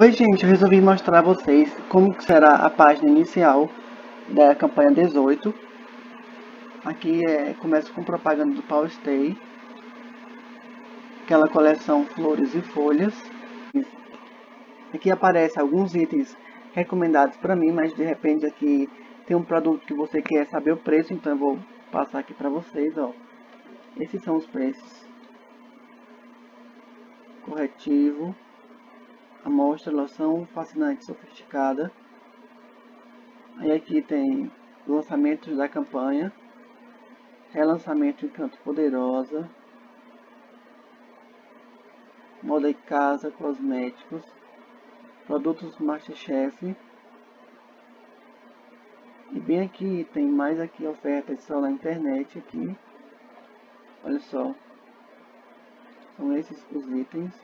Oi gente, eu resolvi mostrar a vocês como será a página inicial da campanha 18. Aqui é, começa com propaganda do Power Stay, aquela coleção flores e folhas. Aqui aparece alguns itens recomendados para mim, mas de repente aqui tem um produto que você quer saber o preço, então eu vou passar aqui para vocês, ó. Esses são os preços. Corretivo amostra loção fascinante sofisticada. Aí aqui tem lançamentos da campanha, relançamento Encanto Poderosa, moda e casa, cosméticos, produtos Masterchef. E bem aqui tem mais aqui ofertas só na internet aqui. Olha só. São esses os itens.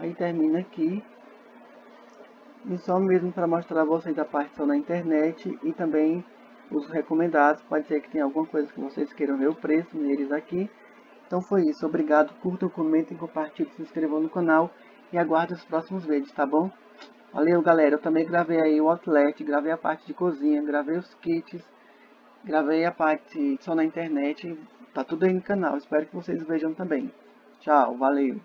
Aí termina aqui. E só mesmo para mostrar a vocês a partição na internet e também os recomendados. Pode ser que tenha alguma coisa que vocês queiram ver o preço neles aqui. Então foi isso. Obrigado. Curtam, comentem, compartilhem, se inscrevam no canal. E aguardem os próximos vídeos, tá bom? Valeu, galera. Eu também gravei aí o outlet, gravei a parte de cozinha, gravei os kits, gravei a parte só na internet. Tá tudo aí no canal. Espero que vocês vejam também. Tchau, valeu.